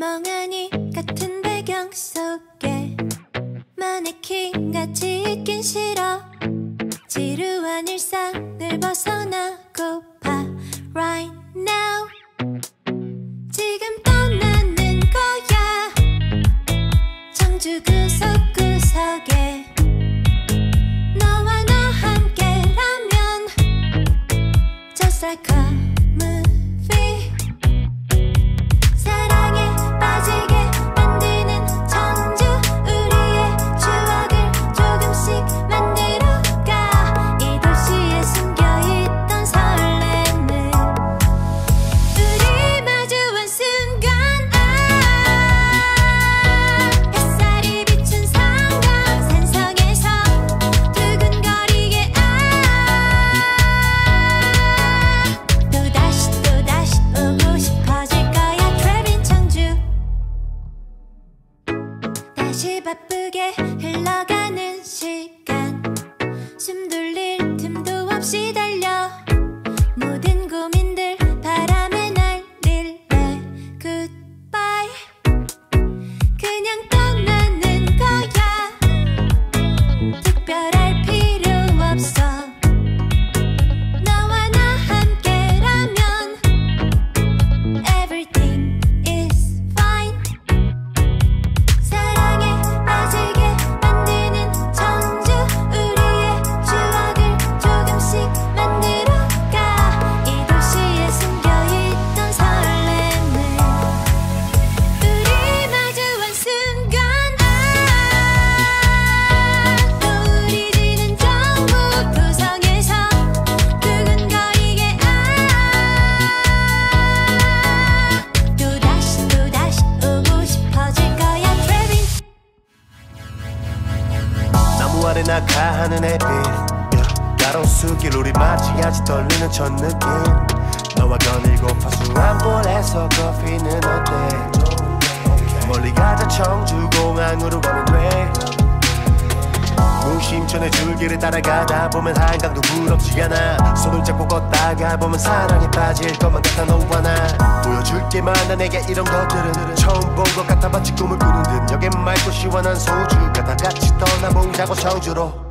멍하니 같은 배경 속에 마네킹같이 있긴 싫어. 지루한 일상을 벗어나고파 Right now. 지금 떠나는 거야. 청주 구석구석에 너와 나 함께라면 Just like 다시 바쁘게 흘러가는 시간. 숨 돌릴 틈도 없이 달 낙하하는 햇빛 가로수길 우리 마치같이 떨리는 첫 느낌. 너와 거닐고 파수한 볼에서 커피는 어때? 멀리 가자 청주공항으로 가면 돼. 무심천의 줄기를 따라가다 보면 한강도 부럽지 않아. 손을 잡고 걷다가 보면 사랑에 빠질 것만 같아 너와 나. 보여줄게 많아 내게 이런 것들은 처음 본 것 같아. 마치 꿈을 꾸는 듯 여긴 맑고 시원한 소주가 다 같이 떠나보자고 청주로